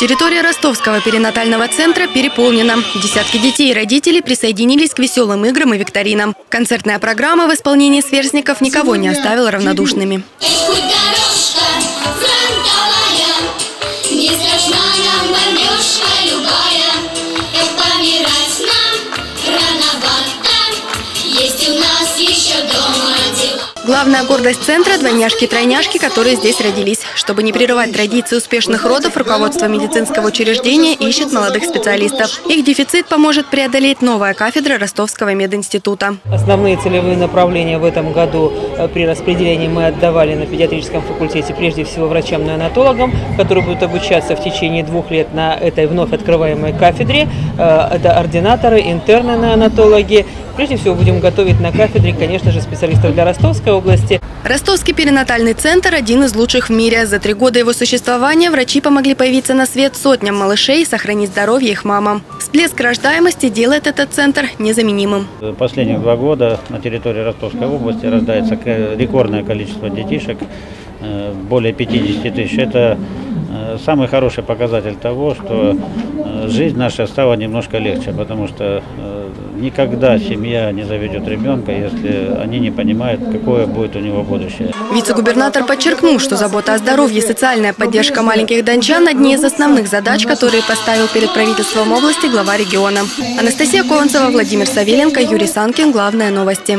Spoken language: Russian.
Территория Ростовского перинатального центра переполнена. Десятки детей и родителей присоединились к веселым играм и викторинам. Концертная программа в исполнении сверстников никого не оставила равнодушными. Главная гордость центра – двойняшки-тройняшки, которые здесь родились. Чтобы не прерывать традиции успешных родов, руководство медицинского учреждения ищет молодых специалистов. Их дефицит поможет преодолеть новая кафедра Ростовского мединститута. Основные целевые направления в этом году э, при распределении мы отдавали на педиатрическом факультете прежде всего врачам-неонатологам, которые будут обучаться в течение двух лет на этой вновь открываемой кафедре. Э, это ординаторы, интерны-неонатологи. Прежде всего будем готовить на кафедре, конечно же, специалистов для Ростовской области. Ростовский перинатальный центр – один из лучших в мире. За три года его существования врачи помогли появиться на свет сотням малышей и сохранить здоровье их мамам. Всплеск рождаемости делает этот центр незаменимым. Последние два года на территории Ростовской области рождается рекордное количество детишек, более 50 тысяч. Это э, самый хороший показатель того, что э, жизнь наша стала немножко легче, потому что никогда семья не заведет ребенка, если они не понимают, какое будет у него будущее. Вице-губернатор подчеркнул, что забота о здоровье и социальная поддержка маленьких дончан – одни из основных задач, которые поставил перед правительством области глава региона. Анастасия Кованцева, Владимир Савеленко, Юрий Санкин. Главные новости.